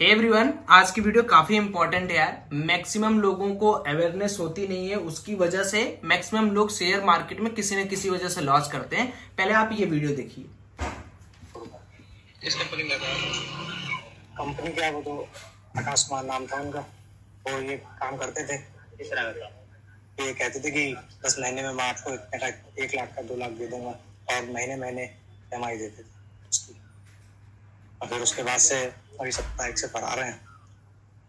Hey everyone आज की video काफ़ी इंपॉर्टेंट है यार। मैक्सिमम लोगों को अवेयरनेस होती नहीं है उसकी वजह से मैक्सिमम लोग शेयर मार्केट में किसी न किसी वजह से लॉस करते हैं। पहले आप ये वीडियो देखिए। किस कंपनी में कंपनी क्या वो तो? आकाश कुमार नाम था उनका। वो ये काम करते थे। किस तरह ये कहते थे कि दस महीने में मैं आपको इतने का एक लाख का दो लाख दे दूँगा और महीने महीने एम देते थे। उसकी और फिर उसके बाद से अभी सप्ताह एक से पढ़ा रहे हैं।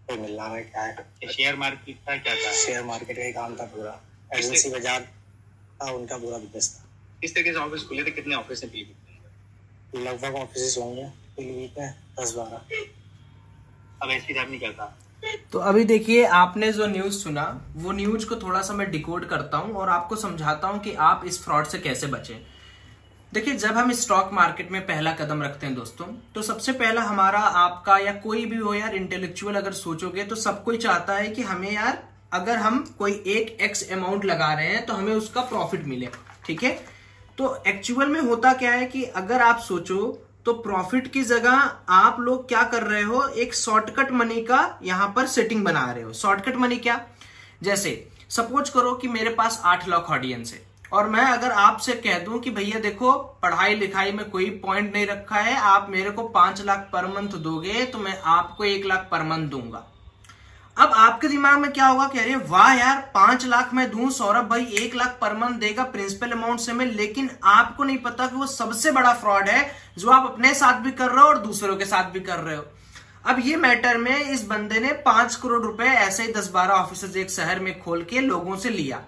कोई मिल रहा है क्या है? शेयर मार्केट का क्या था शेयर मार्केट का ही काम था पूरा। एजेंसी बाज़ार था उनका पूरा बिज़नेस था। किस तरीके से ऑफ़िस खुले थे? कितने ऑफ़िस हैं? पीवी लगभग ऑफ़िस होंगे। वीक में दस बारह। अब ऐसी साहब नहीं करता। तो अभी देखिए आपने जो न्यूज़ सुना वो न्यूज़ को थोड़ा सा मैं डिकोड करता हूँ और आपको समझाता हूँ कि आप इस फ्रॉड से कैसे बचें। देखिए, जब हम स्टॉक मार्केट में पहला कदम रखते हैं दोस्तों तो सबसे पहला हमारा आपका या कोई भी हो यार इंटेलेक्चुअल अगर सोचोगे तो सब कोई चाहता है कि हमें यार, अगर हम कोई एक एक्स अमाउंट लगा रहे हैं तो हमें उसका प्रॉफिट मिले, ठीक है? तो एक्चुअल में होता क्या है कि अगर आप सोचो तो प्रॉफिट की जगह आप लोग क्या कर रहे हो, एक शॉर्टकट मनी का यहाँ पर सेटिंग बना रहे हो। शॉर्टकट मनी क्या? जैसे सपोज़ करो कि मेरे पास आठ लाख ऑडियंस है। और मैं अगर आपसे कह दूँ कि भैया देखो, पढ़ाई लिखाई में कोई पॉइंट नहीं रखा है, आप मेरे को पाँच लाख पर मंथ दोगे तो मैं आपको एक लाख पर मंथ दूँगा। अब आपके दिमाग में क्या होगा? कह रहे वाह यार, पाँच लाख मैं दूँ, सौरभ भाई, एक लाख पर मंथ देगा प्रिंसिपल अमाउंट से मैं, लेकिन आपको नहीं पता कि वो सबसे बड़ा फ्रॉड है, जो आप अपने साथ भी कर रहे हो और दूसरों के साथ भी कर रहे हो। अब ये मैटर में इस बंदे ने पाँच करोड़ रुपए ऐसे ही दस बारह ऑफ़िस एक शहर में खोल के लोगों से लिया।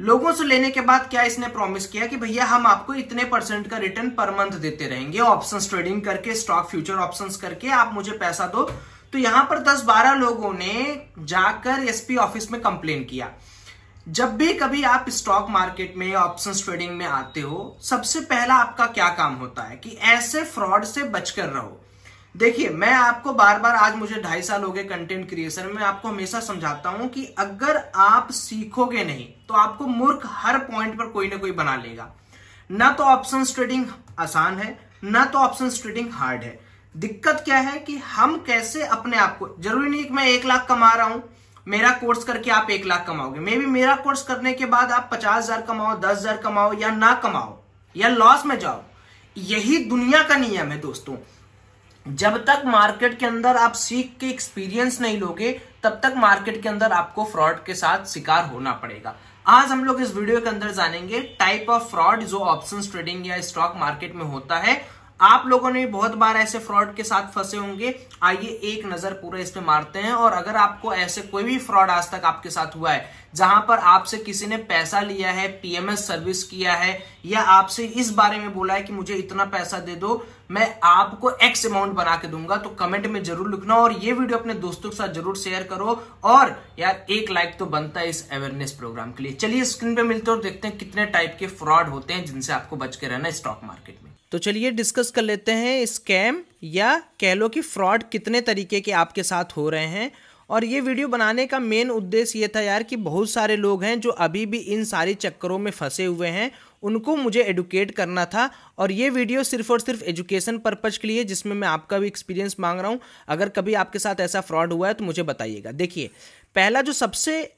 लोगों से लेने के बाद क्या इसने प्रॉमिस किया कि भैया, हम आपको इतने परसेंट का रिटर्न पर मंथ देते रहेंगे ऑप्शंस ट्रेडिंग करके स्टॉक फ्यूचर ऑप्शंस करके, आप मुझे पैसा दो। तो यहाँ पर 10-12 लोगों ने जाकर एसपी ऑफ़िस में कंप्लेन किया। जब भी कभी आप स्टॉक मार्केट में या ऑप्शंस ट्रेडिंग में आते हो, सबसे पहला आपका क्या काम होता है कि ऐसे फ्रॉड से बचकर रहो। देखिए, मैं आपको बार बार आज मुझे ढाई साल हो गए कंटेंट क्रिएशन में आपको हमेशा समझाता हूँ कि अगर आप सीखोगे नहीं तो आपको मूर्ख हर पॉइंट पर कोई ना कोई बना लेगा। ना तो ऑप्शन ट्रेडिंग आसान है, ना तो ऑप्शन ट्रेडिंग हार्ड है। दिक्कत क्या है कि हम कैसे अपने आप को, ज़रूरी नहीं कि मैं एक लाख कमा रहा हूँ, मेरा कोर्स करके आप एक लाख कमाओगे। मे भी मेरा कोर्स करने के बाद आप पचास हज़ार कमाओ, दस हज़ार कमाओ या ना कमाओ, या लॉस में जाओ। यही दुनिया का नियम है दोस्तों। जब तक मार्केट के अंदर आप सीख के एक्सपीरियंस नहीं लोगे, तब तक मार्केट के अंदर आपको फ्रॉड के साथ शिकार होना पड़ेगा। आज हम लोग इस वीडियो के अंदर जानेंगे टाइप ऑफ़ फ्रॉड जो ऑप्शन ट्रेडिंग या स्टॉक मार्केट में होता है आप लोगों ने बहुत बार ऐसे फ्रॉड के साथ फंसे होंगे। आइए एक नज़र पूरा इस पे मारते हैं और अगर आपको ऐसे कोई भी फ्रॉड आज तक आपके साथ हुआ है, जहाँ पर आपसे किसी ने पैसा लिया है, पीएमएस सर्विस किया है, या आपसे इस बारे में बोला है कि मुझे इतना पैसा दे दो, मैं आपको एक्स अमाउंट बना के दूँगा तो कमेंट में ज़रूर लिखना और ये वीडियो अपने दोस्तों के साथ ज़रूर शेयर करो और यार एक लाइक तो बनता है इस अवेयरनेस प्रोग्राम के लिए। चलिए स्क्रीन पे मिलते और देखते हैं कितने टाइप के फ्रॉड होते हैं जिनसे आपको बच के रहना स्टॉक मार्केट में। तो चलिए डिस्कस कर लेते हैं स्कैम या कह लो कि फ्रॉड कितने तरीके के आपके साथ हो रहे हैं। और ये वीडियो बनाने का मेन उद्देश्य ये था यार कि बहुत सारे लोग हैं जो अभी भी इन सारी चक्करों में फंसे हुए हैं। उनको मुझे एडुकेट करना था और ये वीडियो सिर्फ़ और सिर्फ़ एजुकेशन पर्पज के लिए जिसमें मैं आपका भी एक्सपीरियंस मांग रहा हूँ। अगर कभी आपके साथ ऐसा फ्रॉड हुआ है तो मुझे बताइएगा। देखिए, पहला जो सबसे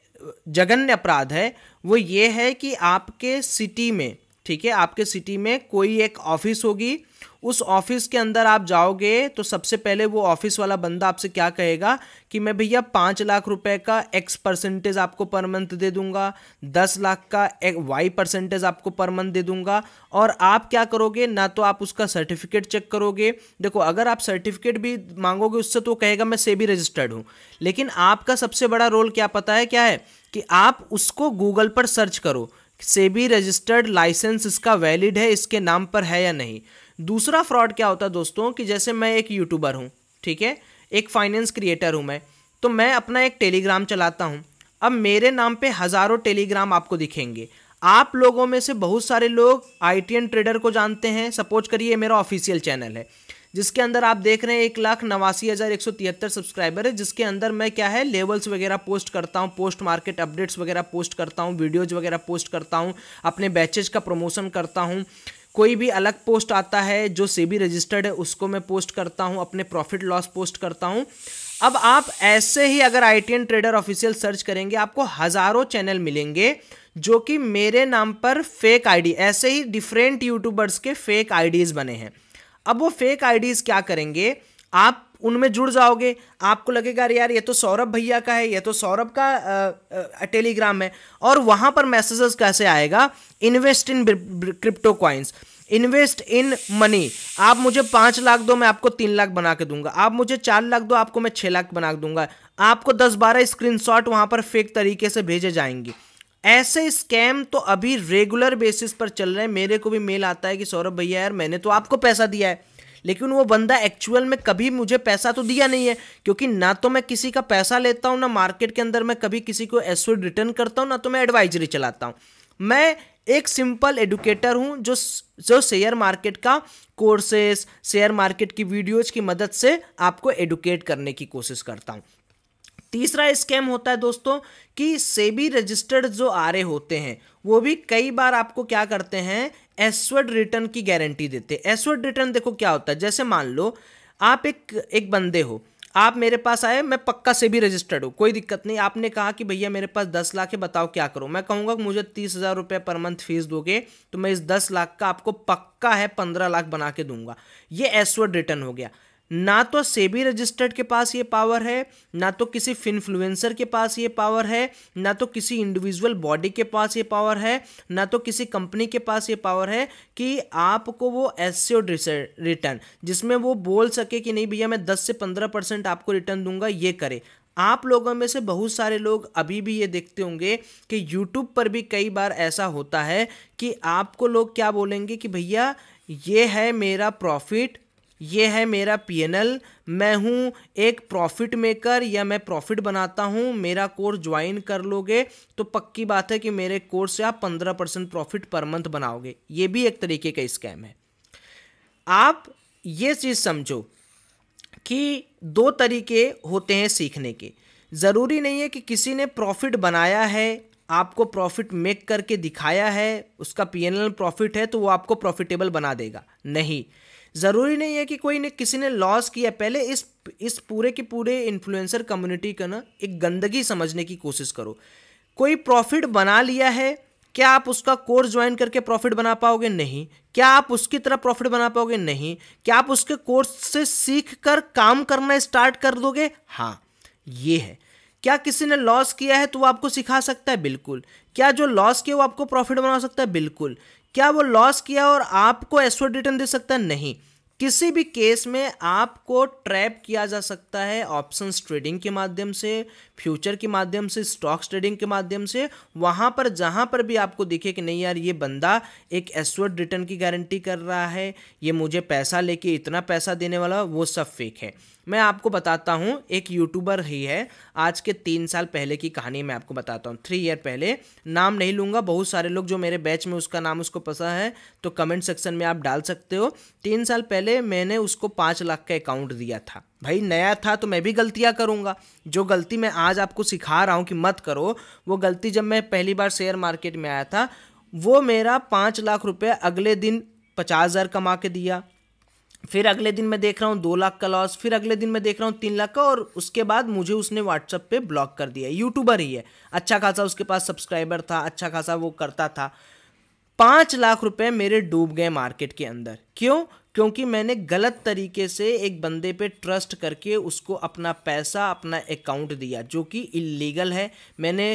जघन्य अपराध है वो ये है कि आपके सिटी में ठीक है? आपके सिटी में कोई एक ऑफ़िस होगी, उस ऑफ़िस के अंदर आप जाओगे तो सबसे पहले वो ऑफ़िस वाला बंदा आपसे क्या कहेगा कि मैं भैया पाँच लाख रुपए का एक्स परसेंटेज आपको पर मंथ दे दूँगा, दस लाख का एक वाई परसेंटेज आपको पर मंथ दे दूँगा, और आप क्या करोगे? ना तो आप उसका सर्टिफिकेट चेक करोगे। देखो, अगर आप सर्टिफिकेट भी मांगोगे, उससे तो कहेगा, मैं से भी रजिस्टर्ड हूँ। लेकिन आपका सबसे बड़ा रोल क्या पता है? क्या है? कि आप उसको गूगल पर सर्च करो। सेबी रजिस्टर्ड लाइसेंस इसका वैलिड है, इसके नाम पर है या नहीं। दूसरा फ्रॉड क्या होता है दोस्तों कि जैसे मैं एक यूट्यूबर हूँ, ठीक है? एक फाइनेंस क्रिएटर हूँ मैं। तो मैं अपना एक टेलीग्राम चलाता हूँ। अब मेरे नाम पे हज़ारों टेलीग्राम आपको दिखेंगे। आप लोगों में से बहुत सारे लोग आई ट्रेडर को जानते हैं। सपोज़ करिए मेरा ऑफिशियल चैनल है। जिसके अंदर आप देख रहे हैं एक लाख नवासी हज़ार एक सौ तिहत्तर सब्सक्राइबर है, जिसके अंदर मैं क्या है लेवल्स वगैरह पोस्ट करता हूँ पोस्ट मार्केट अपडेट्स वगैरह पोस्ट करता हूँ वीडियोज़ वगैरह पोस्ट करता हूँ, अपने बैचेज का प्रमोशन करता हूँ। कोई भी अलग पोस्ट आता है जो सेबी रजिस्टर्ड है, उसको मैं पोस्ट करता हूँ, अपने प्रॉफिट लॉस पोस्ट करता हूँ। अब आप ऐसे ही अगर आईटीएन ट्रेडर ऑफिशियल सर्च करेंगे, आपको हज़ारों चैनल मिलेंगे, जो कि मेरे नाम पर फेक आईडी ऐसे ही डिफरेंट यूट्यूबर्स के फेक आईडीज़ बने हैं। अब वो फेक आईडीज़ क्या करेंगे? आप उनमें जुड़ जाओगे। आपको लगेगा, अरे यार, ये तो सौरभ भैया का है, ये तो सौरभ का टेलीग्राम है। और वहाँ पर मैसेजेस कैसे आएगा? Invest in crypto coins invest in money आप मुझे पाँच लाख दो, मैं आपको तीन लाख बना के दूँगा। आप मुझे चार लाख दो, आपको मैं छः लाख बना के दूँगा। आपको दस बारह स्क्रीनशॉट वहाँ पर फेक तरीके से भेजे जाएँगे। ऐसे स्कैम तो अभी रेगुलर बेसिस पर चल रहे हैं। मेरे को भी मेल आता है कि, सौरभ भैया यार, मैंने तो आपको पैसा दिया है। लेकिन वो बंदा एक्चुअल में कभी मुझे पैसा तो दिया नहीं है, क्योंकि ना तो मैं किसी का पैसा लेता हूँ, ना मार्केट के अंदर मैं कभी किसी को एसोड रिटर्न करता हूँ, ना तो मैं एडवाइजरी चलाता हूँ। मैं एक सिंपल एडुकेटर हूँ, जो जो शेयर मार्केट का कोर्सेस शेयर मार्केट की वीडियोज़ की मदद से आपको एडुकेट करने की कोशिश करता हूँ। तीसरा स्कैम होता है दोस्तों कि सेबी रजिस्टर्ड जो आर होते हैं, वो भी कई बार आपको क्या करते हैं एसवर्ड रिटर्न की गारंटी देते हैं। एसवर्ड रिटर्न देखो क्या होता है, जैसे मान लो, आप एक एक बंदे हो, आप मेरे पास आए, मैं पक्का से भी रजिस्टर्ड हूँ, कोई दिक्कत नहीं, आपने कहा कि भैया मेरे पास दस लाख है, बताओ क्या करूँ। मैं कहूँगा कि मुझे तीस हज़ार रुपये पर मंथ फ़ीस दोगे तो मैं इस दस लाख का आपको पक्का है, पंद्रह लाख बना के दूँगा। ये एसवर्ड रिटर्न हो गया। ना तो सेबी रजिस्टर्ड के पास ये पावर है, ना तो किसी फिनफ्लुएंसर के पास ये पावर है, ना तो किसी इंडिविजुअल बॉडी के पास ये पावर है, ना तो किसी कंपनी के पास ये पावर है कि आपको वो एस्योड रिटर्न जिसमें वो बोल सके कि नहीं भैया मैं 10 से 15 परसेंट आपको रिटर्न दूँगा, ये करे। आप लोगों में से बहुत सारे लोग अभी भी ये देखते होंगे कि यूट्यूब पर भी कई बार ऐसा होता है कि आपको लोग क्या बोलेंगे कि भैया ये है मेरा प्रॉफिट ये है मेरा पीएनएल मैं हूँ एक प्रॉफिट मेकर या मैं प्रॉफिट बनाता हूँ। मेरा कोर्स ज्वाइन कर लोगे तो पक्की बात है कि मेरे कोर्स से आप पंद्रह परसेंट प्रॉफिट पर मंथ बनाओगे। ये भी एक तरीके का स्कैम है। आप ये चीज़ समझो कि दो तरीके होते हैं सीखने के। ज़रूरी नहीं है कि किसी ने प्रॉफिट बनाया है, आपको प्रॉफिट मेक करके दिखाया है, उसका पीएनएल प्रॉफिट है तो वो आपको प्रॉफिटेबल बना देगा। नहीं। ज़रूरी नहीं है कि कोई ने किसी ने लॉस किया। पहले इस इस पूरे के पूरे इन्फ्लुएंसर कम्युनिटी का ना एक गंदगी समझने की कोशिश करो। कोई प्रॉफिट बना लिया है, क्या आप उसका कोर्स ज्वाइन करके प्रॉफिट बना पाओगे? नहीं। क्या आप उसकी तरह प्रॉफिट बना पाओगे? नहीं। क्या आप उसके कोर्स से सीख कर काम करना स्टार्ट कर दोगे? हाँ ये है। क्या किसी ने लॉस किया है तो वो आपको सिखा सकता है? बिल्कुल। क्या जो लॉस किया वो आपको प्रॉफिट बना सकता है? बिल्कुल। क्या वो लॉस किया और आपको एसवर्ड रिटर्न दे सकता नहीं। किसी भी केस में आपको ट्रैप किया जा सकता है ऑप्शंस ट्रेडिंग के माध्यम से फ्यूचर के माध्यम से स्टॉक्स ट्रेडिंग के माध्यम से। वहाँ पर, जहाँ पर भी आपको दिखे कि नहीं यार, ये बंदा एक एसवर्ड रिटर्न की गारंटी कर रहा है, ये मुझे पैसा लेके इतना पैसा देने वाला, वो सब फेक है। मैं आपको बताता हूँ, एक यूट्यूबर ही है। आज के तीन साल पहले की कहानी मैं आपको बताता हूँ। थ्री ईयर पहले, नाम नहीं लूँगा, बहुत सारे लोग जो मेरे बैच में उसका नाम, उसको पता है तो कमेंट सेक्शन में आप डाल सकते हो। तीन साल पहले मैंने उसको पाँच लाख का अकाउंट दिया था। भाई, नया था तो मैं भी गलतियाँ करूँगा। जो गलती मैं आज आपको सिखा रहा हूँ कि मत करो, वो गलती जब मैं पहली बार शेयर मार्केट में आया था, वो मेरा पाँच लाख रुपये अगले दिन पचास हज़ार कमा के दिया। फिर अगले दिन मैं देख रहा हूँ दो लाख का लॉस फिर अगले दिन मैं देख रहा हूँ तीन लाख का, और उसके बाद मुझे उसने व्हाट्सअप पे ब्लॉक कर दिया। यूट्यूबर ही है। अच्छा खासा उसके पास सब्सक्राइबर था अच्छा खासा वो करता था। पाँच लाख रुपए मेरे डूब गए मार्केट के अंदर। क्यों? क्योंकि मैंने गलत तरीके से एक बंदे पे ट्रस्ट करके उसको अपना पैसा, अपना अकाउंट दिया, जो कि इलीगल है। मैंने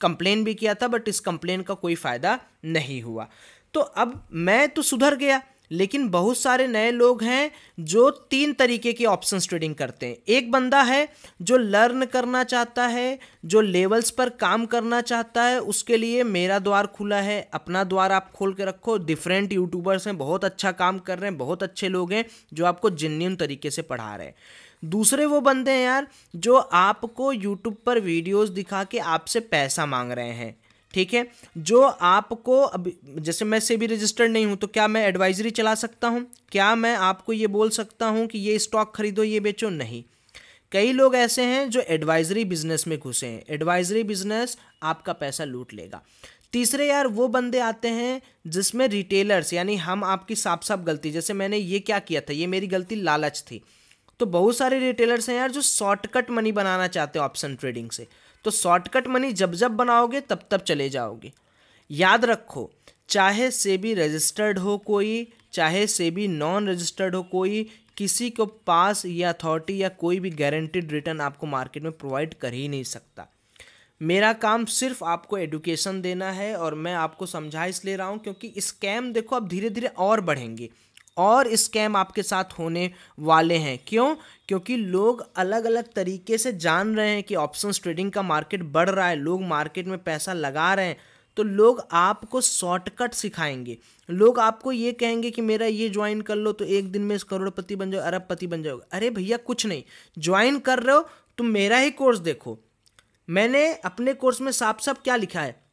कंप्लेन भी किया था बट इस कंप्लेन का कोई फ़ायदा नहीं हुआ। तो अब मैं तो सुधर गया। लेकिन बहुत सारे नए लोग हैं जो तीन तरीके के ऑप्शंस ट्रेडिंग करते हैं। एक बंदा है जो लर्न करना चाहता है, जो लेवल्स पर काम करना चाहता है, उसके लिए मेरा द्वार खुला है, अपना द्वार आप खोल के रखो। डिफरेंट यूट्यूबर्स हैं, बहुत अच्छा काम कर रहे हैं, बहुत अच्छे लोग हैं जो आपको जिन्नीन तरीके से पढ़ा रहे हैं। दूसरे वो बंदे हैं यार जो आपको यूट्यूब पर वीडियोस दिखा के आपसे पैसा मांग रहे हैं। ठीक है? जो आपको अब जैसे मैं से भी रजिस्टर्ड नहीं हूँ तो क्या मैं एडवाइजरी चला सकता हूँ? क्या मैं आपको ये बोल सकता हूँ कि ये स्टॉक खरीदो, ये बेचो? नहीं। कई लोग ऐसे हैं जो एडवाइजरी बिज़नेस में घुसे हैं। एडवाइजरी बिज़नेस आपका पैसा लूट लेगा। तीसरे यार, वो बंदे आते हैं जिसमें रिटेलर्स यानी हम आपकी साफ़ साफ़ गलती, जैसे मैंने ये क्या किया था, ये मेरी गलती लालच थी। तो बहुत सारे रिटेलर्स हैं यार जो शॉर्टकट मनी बनाना चाहते हैं ऑप्शन ट्रेडिंग से। तो शॉर्टकट मनी जब जब बनाओगे, तब तब चले जाओगे। याद रखो, चाहे से भी रजिस्टर्ड हो कोई, चाहे से भी नॉन रजिस्टर्ड हो कोई, किसी को पास या अथॉरिटी या कोई भी गारंटीड रिटर्न आपको मार्केट में प्रोवाइड कर ही नहीं सकता। मेरा काम सिर्फ़ आपको एडुकेशन देना है और मैं आपको समझा इसलिए रहा हूँ क्योंकि स्कैम देखो, अब धीरे धीरे और बढ़ेंगे। और स्कैम आपके साथ होने वाले हैं। क्यों? क्योंकि लोग अलग अलग तरीके से जान रहे हैं कि ऑप्शंस ट्रेडिंग का मार्केट बढ़ रहा है, लोग मार्केट में पैसा लगा रहे हैं। तो लोग आपको शॉर्टकट सिखाएँगे। लोग आपको ये कहेंगे कि मेरा ये ज्वाइन कर लो तो एक दिन में इस करोड़पति बन जाओ, अरबपति बन जाओगे। अरे भैया, कुछ नहीं। ज्वाइन कर रहे हो, तुम मेरा ही कोर्स देखो। मैंने अपने कोर्स में साफ़ साफ़ क्या लिखा है?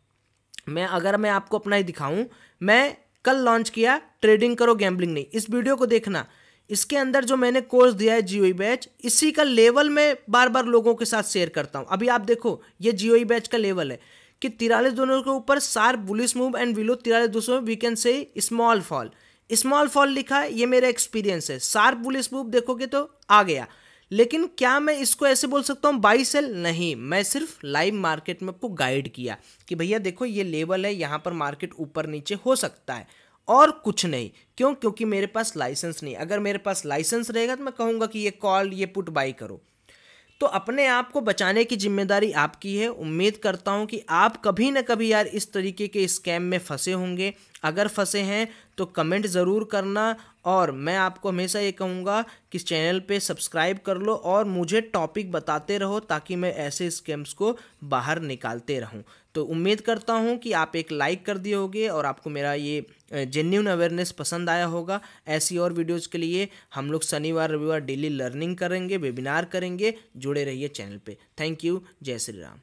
मैं, अगर मैं आपको अपना ही दिखाऊँ, मैं कल लॉन्च किया ट्रेडिंग करो गैम्बलिंग नहीं। इस वीडियो को देखना। इसके अंदर जो मैंने कोर्स दिया है जियो बैच इसी का लेवल मैं बार बार लोगों के साथ शेयर करता हूँ। अभी आप देखो, ये जियो बैच का लेवल है कि तिरालीस दोनों के ऊपर सार बुलिस मूव एंड विलो तिरालीस दोस्तों we can say small fall small fall लिखा है, ये मेरा एक्सपीरियंस है। सार्प बुलिस मूव देखोगे तो आ गया। लेकिन क्या मैं इसको ऐसे बोल सकता हूँ बाई सेल नहीं, मैं सिर्फ़ लाइव मार्केट में आपको गाइड किया कि भैया देखो, ये लेवल है, यहाँ पर मार्केट ऊपर नीचे हो सकता है। और कुछ नहीं। क्यों? क्योंकि मेरे पास लाइसेंस नहीं। अगर मेरे पास लाइसेंस रहेगा तो मैं कहूँगा कि ये कॉल ये पुट बाई करो। तो अपने आप को बचाने की ज़िम्मेदारी आपकी है। उम्मीद करता हूँ कि आप कभी ना कभी यार इस तरीके के स्कैम में फंसे होंगे। अगर फंसे हैं तो कमेंट ज़रूर करना और मैं आपको हमेशा ये कहूँगा कि चैनल पे सब्सक्राइब कर लो और मुझे टॉपिक बताते रहो ताकि मैं ऐसे स्कैम्स को बाहर निकालते रहूँ। तो उम्मीद करता हूँ कि आप एक लाइक कर दिए होगे और आपको मेरा ये जेन्यून अवेयरनेस पसंद आया होगा। ऐसी और वीडियोज़ के लिए हम लोग शनिवार, रविवार डेली लर्निंग करेंगे वेबिनार करेंगे। जुड़े रहिए चैनल पे। थैंक यू जय श्री राम।